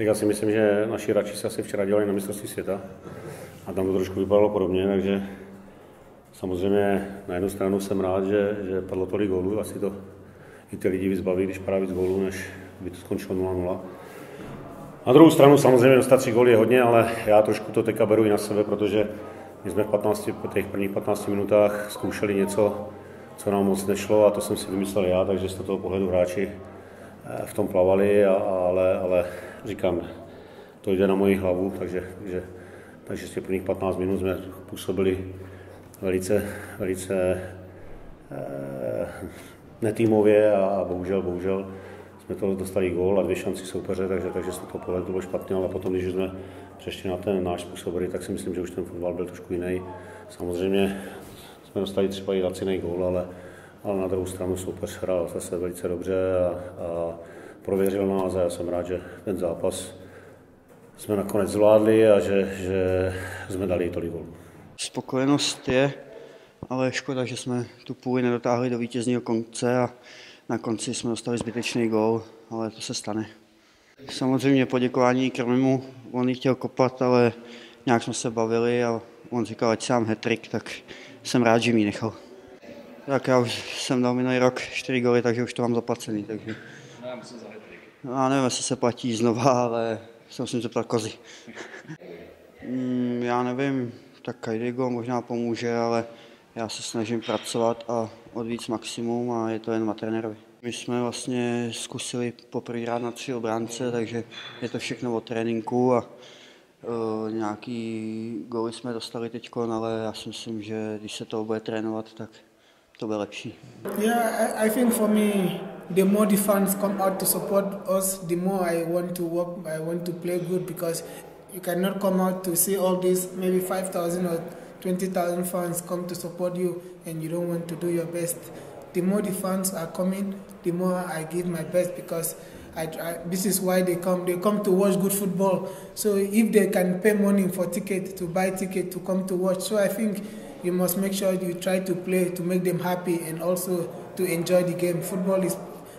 Tak já si myslím, že naši radši se asi včera dělali na mistrovství světa a tam to trošku vypadalo podobně, takže samozřejmě na jednu stranu jsem rád, že, že padlo tolik gólů, asi to i ty lidi víc baví, když padá víc gólů, než by to skončilo 0-0. Na druhou stranu samozřejmě dostat tři góly je hodně, ale já trošku to teďka beru i na sebe, protože my jsme v 15, po těch prvních 15 minutách zkoušeli něco, co nám moc nešlo a to jsem si vymyslel já, takže z toho pohledu hráči eh, v tom plavali, a, ale, ale říkám, to jde na moji hlavu, takže, takže, takže z těch prvních 15 minut jsme působili velice, velice eh, netýmově a, bohužel, bohužel jsme to dostali gól a dvě šanci soupeře, takže, takže pohledu to bylo špatně, ale potom, když jsme přešli na ten náš způsob tak si myslím, že už ten fotbal byl trošku jiný. Samozřejmě jsme dostali třeba i laciný gól, ale, ale na druhou stranu soupeř hrál zase velice dobře a, a prověřil nás a já jsem rád, že ten zápas jsme nakonec zvládli a že, že jsme dali tolik gólů. Spokojenost je, ale škoda, že jsme tu půli nedotáhli do vítězního konce a na konci jsme dostali zbytečný gól, ale to se stane. Samozřejmě poděkování Krmimu, on ji chtěl kopat, ale nějak jsme se bavili a on říkal, ať sám hetrik, tak jsem rád, že mi nechal. Tak já už jsem dal minulý rok 4 góly, takže už to mám zaplacený. Takže... No, já nevím, jestli se platí znova, ale jsem si zeptat kozy. Mm, já nevím, tak každý gól možná pomůže, ale já se snažím pracovat a odvíc maximum a je to jen na trenérovi. My jsme vlastně zkusili poprvé hrát na tři obránce, takže je to všechno o tréninku a uh, nějaký góly jsme dostali teď, ale já si myslím, že když se to bude trénovat, tak to bude lepší. Yeah, I, I think for me, the more the fans come out to support us, the more I want to work, I want to play good because you cannot come out to see all these maybe 5,000 or 20,000 fans come to support you and you don't want to do your best. The more the fans are coming, the more I give my best because I, I, this is why they come. They come to watch good football. So if they can pay money for ticket to buy ticket to come to watch, so I think you must make sure you try to play to make them happy and also to enjoy the game. Football is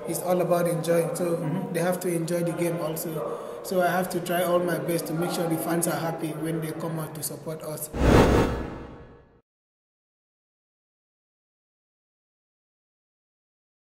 is all about enjoying. So mm-hmm. they have to enjoy the game also. So I have to try all my best to make sure the fans are happy when they come out to support us.